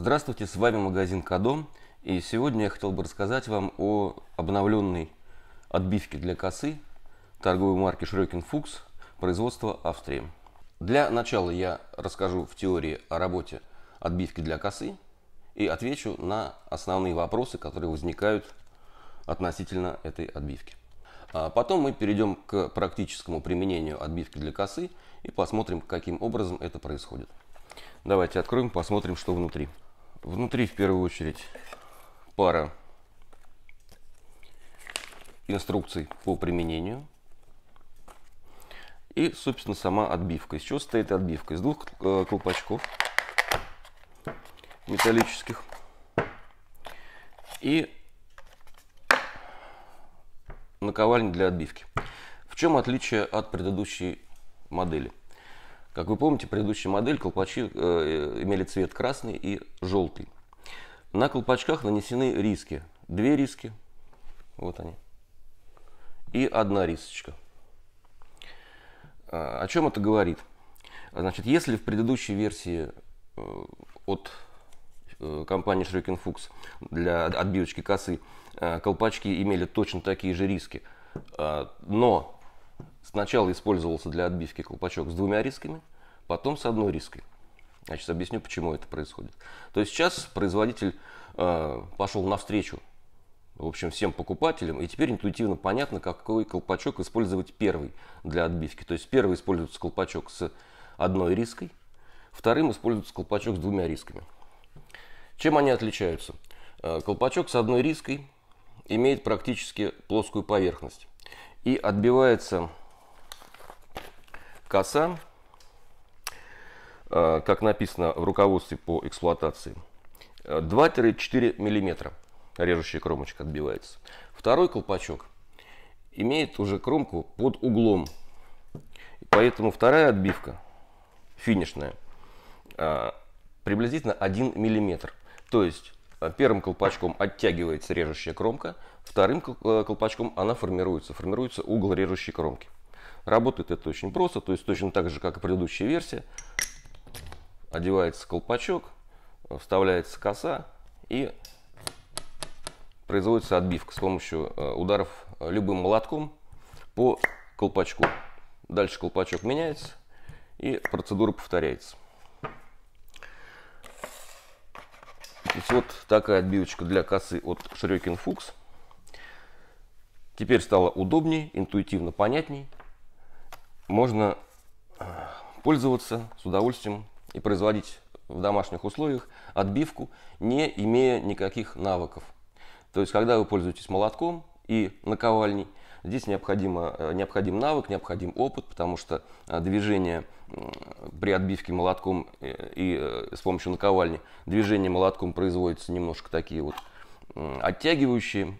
Здравствуйте, с вами магазин Кадом. И сегодня я хотел бы рассказать вам о обновленной отбивке для косы торговой марки Шрёкин Фукс, производства Австрии. Для начала я расскажу в теории о работе отбивки для косы и отвечу на основные вопросы, которые возникают относительно этой отбивки. А потом мы перейдем к практическому применению отбивки для косы и посмотрим, каким образом это происходит. Давайте откроем, посмотрим, что внутри. Внутри, в первую очередь, пара инструкций по применению. И, собственно, сама отбивка. Из чего состоит отбивка? Из двух э, колпачков металлических и наковальни для отбивки. В чем отличие от предыдущей модели? Как вы помните, предыдущая модель колпачи э, имели цвет красный и желтый. На колпачках нанесены риски. Две риски, вот они, и одна рисочка. А, о чем это говорит? Значит, если в предыдущей версии э, от э, компании Schrecken Fuchs для отбивочки косы э, колпачки имели точно такие же риски, но Сначала использовался для отбивки колпачок с двумя рисками, потом с одной риской. Значит, объясню, почему это происходит. То есть сейчас производитель э, пошел навстречу, в общем, всем покупателям, и теперь интуитивно понятно, какой колпачок использовать первый для отбивки. То есть первый используется колпачок с одной риской, вторым используется колпачок с двумя рисками. Чем они отличаются? Э, колпачок с одной риской имеет практически плоскую поверхность и отбивается коса, э, как написано в руководстве по эксплуатации, 2-4 э, мм режущая кромочка отбивается. Второй колпачок имеет уже кромку под углом. Поэтому вторая отбивка, финишная, э, приблизительно 1 мм. То есть первым колпачком оттягивается режущая кромка, вторым колпачком она формируется. Формируется угол режущей кромки. Работает это очень просто, то есть точно так же, как и предыдущая версия. Одевается колпачок, вставляется коса и производится отбивка с помощью э, ударов э, любым молотком по колпачку. Дальше колпачок меняется и процедура повторяется. То есть вот такая отбивочка для косы от Шрёкин Fuchs. Теперь стало удобнее, интуитивно понятней можно э, пользоваться с удовольствием и производить в домашних условиях отбивку, не имея никаких навыков. То есть, когда вы пользуетесь молотком и наковальней, здесь необходимо, э, необходим навык, необходим опыт, потому что э, движение при отбивке молотком и с помощью наковальни, движение молотком производятся немножко такие вот оттягивающие.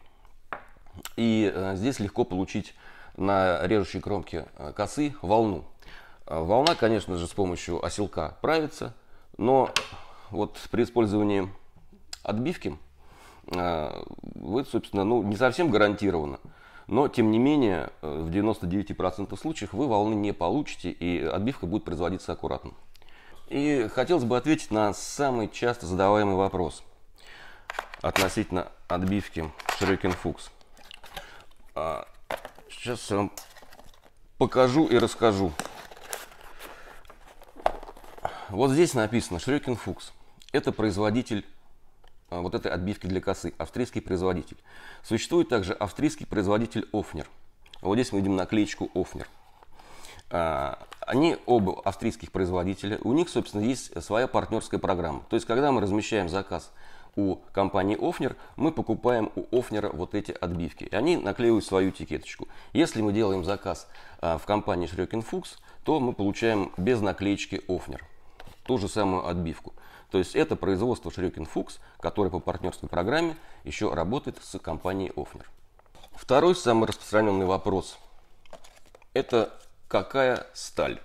И здесь легко получить на режущей кромке э, косы волну. Э, волна, конечно же, с помощью оселка правится, но вот при использовании отбивки э, вы, собственно, ну, не совсем гарантированно, но, тем не менее, в 99% случаев вы волны не получите, и отбивка будет производиться аккуратно. И хотелось бы ответить на самый часто задаваемый вопрос относительно отбивки Шрёкин Фукс. Сейчас я вам покажу и расскажу. Вот здесь написано Шрёкин Фукс. Это производитель а, вот этой отбивки для косы, австрийский производитель. Существует также австрийский производитель Офнер. Вот здесь мы видим наклеечку Офнер. А, они оба австрийских производителя. У них, собственно, есть своя партнерская программа. То есть, когда мы размещаем заказ у компании Офнер, мы покупаем у Офнера вот эти отбивки. И они наклеивают свою этикеточку. Если мы делаем заказ а, в компании Шрёкин Фукс, то мы получаем без наклеечки Офнер. Ту же самую отбивку. То есть это производство Шрёкин Фукс, которое по партнерской программе еще работает с компанией Офнер. Второй самый распространенный вопрос – это какая сталь?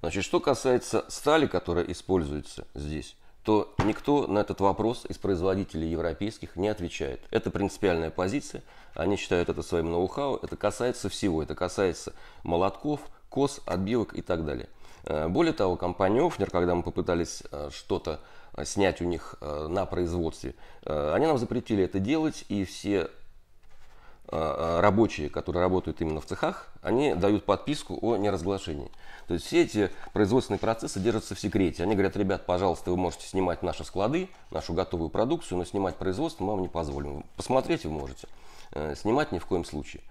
Значит, что касается стали, которая используется здесь, то никто на этот вопрос из производителей европейских не отвечает. Это принципиальная позиция, они считают это своим ноу-хау, это касается всего, это касается молотков, кос, отбивок и так далее. Э, более того, компания Офнер, когда мы попытались э, что-то э, снять у них на производстве. Они нам запретили это делать, и все рабочие, которые работают именно в цехах, они дают подписку о неразглашении. То есть все эти производственные процессы держатся в секрете. Они говорят, ребят, пожалуйста, вы можете снимать наши склады, нашу готовую продукцию, но снимать производство мы вам не позволим. Посмотреть вы можете, снимать ни в коем случае.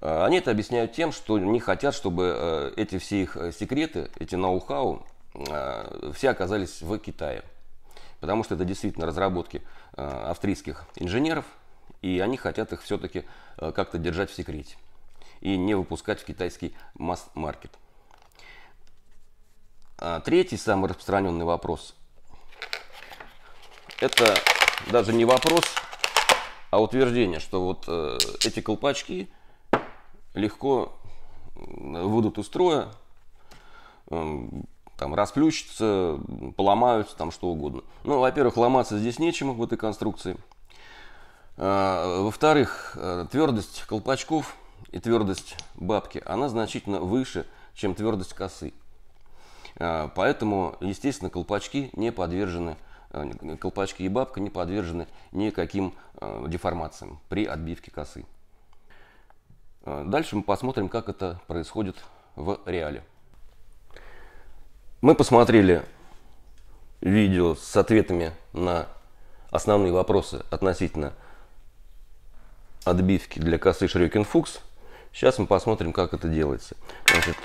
Они это объясняют тем, что не хотят, чтобы эти все их секреты, эти ноу-хау Э, все оказались в Китае. Потому что это действительно разработки э, австрийских инженеров, и они хотят их все-таки э, как-то держать в секрете и не выпускать в китайский масс-маркет. А третий самый распространенный вопрос – это даже не вопрос, а утверждение, что вот эти колпачки легко выйдут из строя, эм, там расплющатся, поломаются, там что угодно. Ну, во-первых, ломаться здесь нечему в этой конструкции. А, во-вторых, э, твердость колпачков и твердость бабки, она значительно выше, чем твердость косы. А, поэтому, естественно, колпачки не подвержены, э, колпачки и бабка не подвержены никаким э, деформациям при отбивке косы. Дальше мы посмотрим, как это происходит в реале. Мы посмотрели видео с ответами на основные вопросы относительно отбивки для косы Шрёкин Фукс. Сейчас мы посмотрим, как это делается. Значит,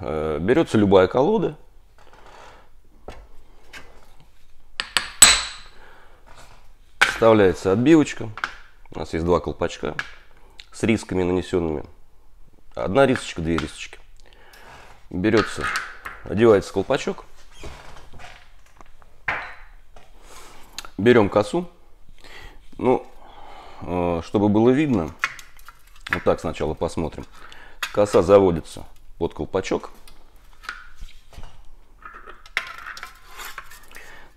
э, берется любая колода. Вставляется отбивочка. У нас есть два колпачка с рисками нанесенными. Одна рисочка, две рисочки. Берется одевается колпачок. Берем косу. Ну, чтобы было видно, вот так сначала посмотрим. Коса заводится под колпачок.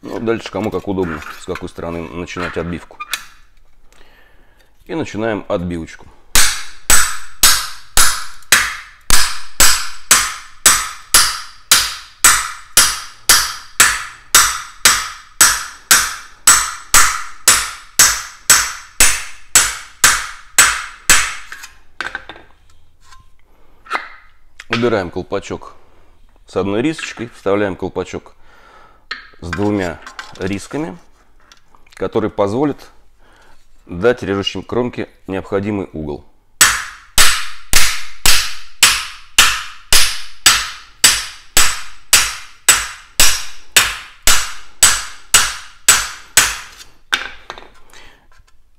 Ну, дальше кому как удобно, с какой стороны начинать отбивку. И начинаем отбивочку. Убираем колпачок с одной рисочкой, вставляем колпачок с двумя рисками, который позволит дать режущим кромке необходимый угол.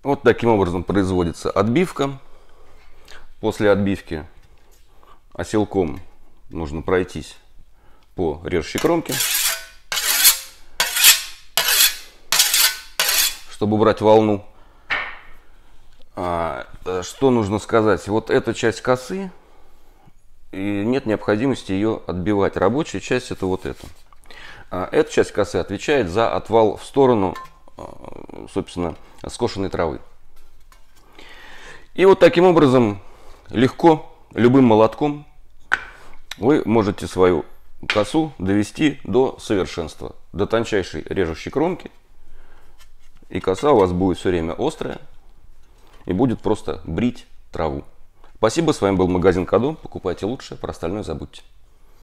Вот таким образом производится отбивка. После отбивки оселком нужно пройтись по режущей кромке, чтобы убрать волну. А, э, что нужно сказать? Вот эта часть косы, и нет необходимости ее отбивать. Рабочая часть это вот эта. Эта часть косы отвечает за отвал в сторону, а, собственно, скошенной травы. И вот таким образом легко любым молотком вы можете свою косу довести до совершенства, до тончайшей режущей кромки. И коса у вас будет все время острая и будет просто брить траву. Спасибо, с вами был магазин Кадо. Покупайте лучше, про остальное забудьте.